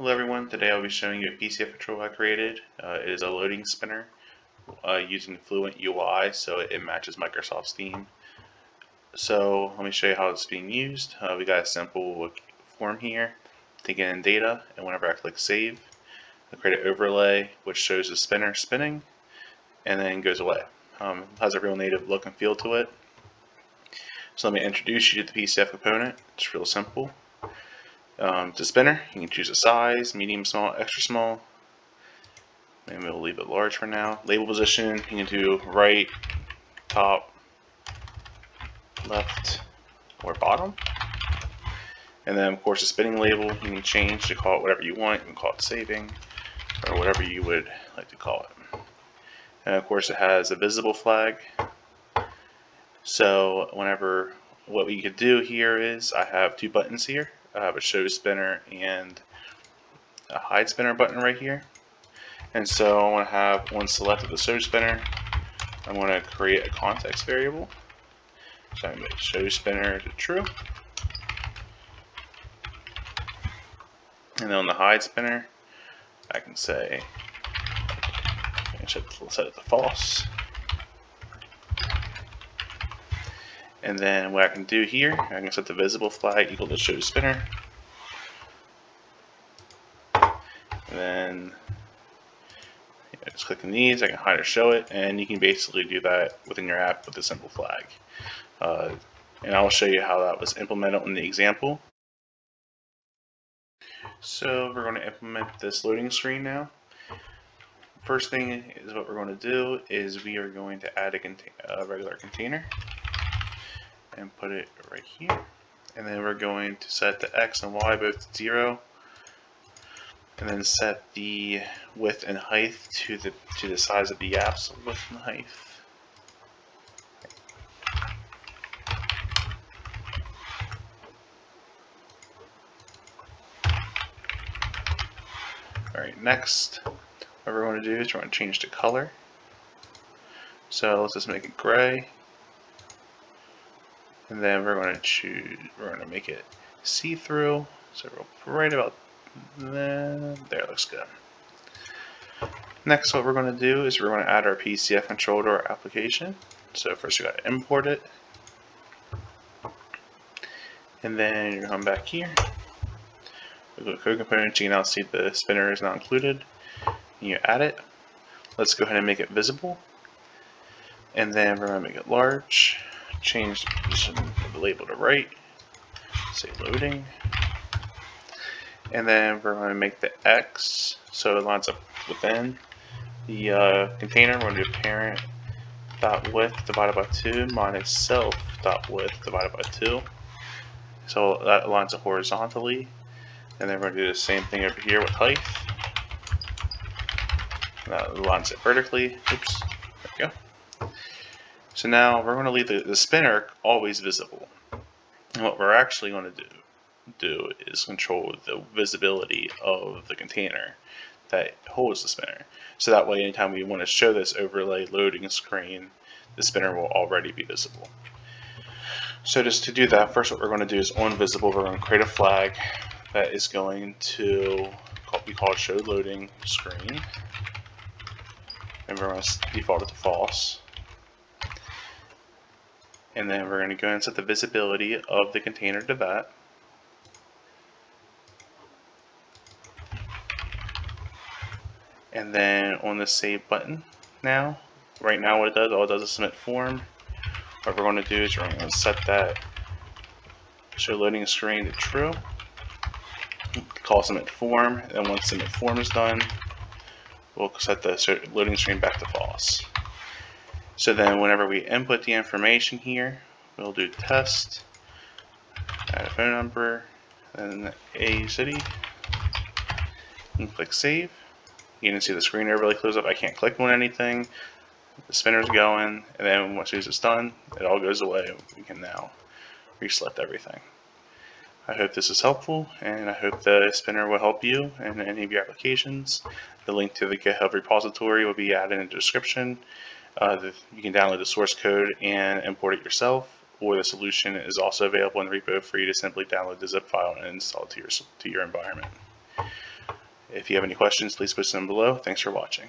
Hello everyone, today I'll be showing you a PCF control I created. Uh, it is a loading spinner uh, using Fluent UI so it matches Microsoft's theme. So let me show you how it's being used. Uh, we got a simple form here, taking in data, and whenever I click save, I create an overlay which shows the spinner spinning and then goes away. Um, has a real native look and feel to it. So let me introduce you to the PCF component. It's real simple. Um, to spinner, you can choose a size, medium, small, extra small. Maybe we'll leave it large for now. Label position, you can do right, top, left, or bottom. And then of course the spinning label, you can change to call it whatever you want. You can call it saving, or whatever you would like to call it. And of course it has a visible flag. So whenever, what we could do here is, I have two buttons here. I have a show spinner and a hide spinner button right here. And so I want to have one selected the show spinner. I'm going to create a context variable. So I'm going to show spinner to true. And then on the hide spinner, I can say, I should set it to false. And then what I can do here, I can set the visible flag equal to show spinner. And then yeah, just clicking these, I can hide or show it, and you can basically do that within your app with a simple flag. Uh, and I'll show you how that was implemented in the example. So we're going to implement this loading screen now. First thing is what we're going to do is we are going to add a, a regular container and put it right here. And then we're going to set the X and Y both to zero. And then set the width and height to the to the size of the apps width and height. Alright, next what we're going to do is we're going to change the color. So let's just make it gray and then we're going to choose, we're going to make it see-through. So right about there, there looks good. Next, what we're going to do is we're going to add our PCF control to our application. So first we got to import it. And then you come back here. We go to code components, you can now see the spinner is not included. You add it. Let's go ahead and make it visible. And then we're going to make it large change the position of the label to right, say loading, and then we're going to make the X so it lines up within the uh, container. We're going to do parent dot width divided by 2 minus self dot width divided by 2. So that lines up horizontally. And then we're going to do the same thing over here with height. That lines it vertically. Oops. There we go. So now we're going to leave the, the spinner always visible. And what we're actually going to do, do is control the visibility of the container that holds the spinner. So that way anytime we want to show this overlay loading screen, the spinner will already be visible. So just to do that, first what we're going to do is on visible, we're going to create a flag that is going to be called show loading screen. And we're going to default it to false and then we're going to go and set the visibility of the container to that. And then on the save button now, right now what it does, all it does is submit form. What we're going to do is we're going to set that show loading screen to true. Call submit form, and once submit form is done, we'll set the loading screen back to false. So then whenever we input the information here, we'll do test, add a phone number, then a city, and click save. You can see the screen overlay close up. I can't click on anything. The spinner's going, and then once it's done, it all goes away. We can now reselect everything. I hope this is helpful, and I hope the spinner will help you in any of your applications. The link to the GitHub repository will be added in the description. Uh, the, you can download the source code and import it yourself, or the solution is also available in the repo for you to simply download the zip file and install it to your, to your environment. If you have any questions, please post them below. Thanks for watching.